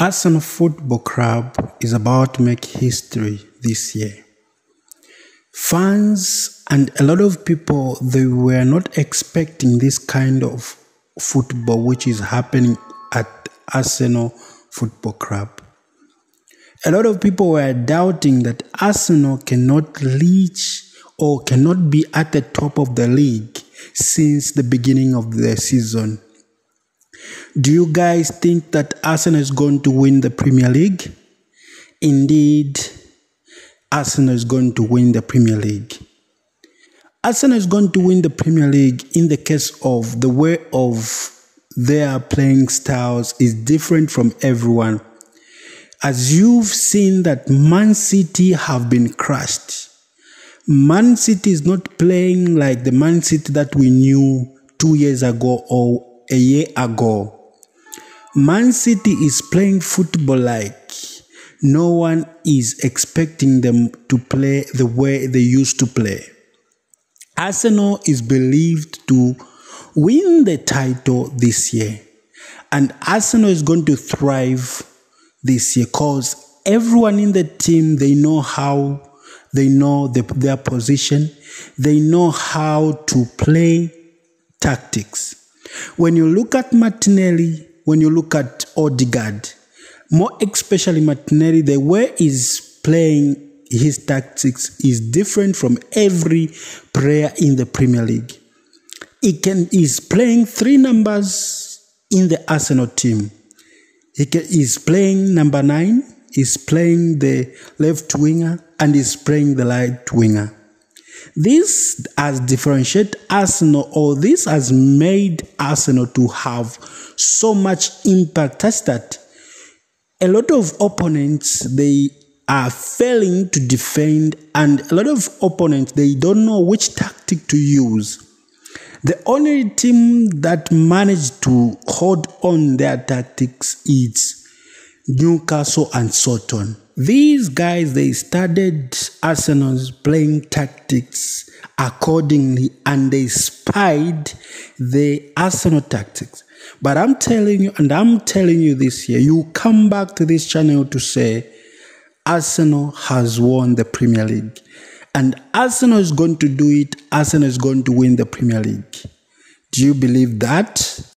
Arsenal Football Club is about to make history this year. Fans and a lot of people they were not expecting this kind of football which is happening at Arsenal Football Club. A lot of people were doubting that Arsenal cannot reach or cannot be at the top of the league since the beginning of the season. Do you guys think that Arsenal is going to win the Premier League? Indeed, Arsenal is going to win the Premier League. Arsenal is going to win the Premier League in the case of the way of their playing styles is different from everyone. As you've seen that Man City have been crushed. Man City is not playing like the Man City that we knew two years ago or a year ago. Man City is playing football like no one is expecting them to play the way they used to play. Arsenal is believed to win the title this year, and Arsenal is going to thrive this year because everyone in the team they know how they know the, their position, they know how to play tactics. When you look at Martinelli, when you look at Odegaard, more especially Martinelli, the way he's playing his tactics is different from every player in the Premier League. He can is playing three numbers in the Arsenal team. He can, is playing number nine, is playing the left winger, and is playing the right winger. This has differentiated Arsenal, or this has made Arsenal to have so much impact. That's that a lot of opponents they are failing to defend, and a lot of opponents they don't know which tactic to use. The only team that managed to hold on their tactics is Newcastle and Soton. These guys they studied Arsenal's playing tactics accordingly and they spied the Arsenal tactics. But I'm telling you, and I'm telling you this year, you come back to this channel to say Arsenal has won the Premier League. And Arsenal is going to do it. Arsenal is going to win the Premier League. Do you believe that?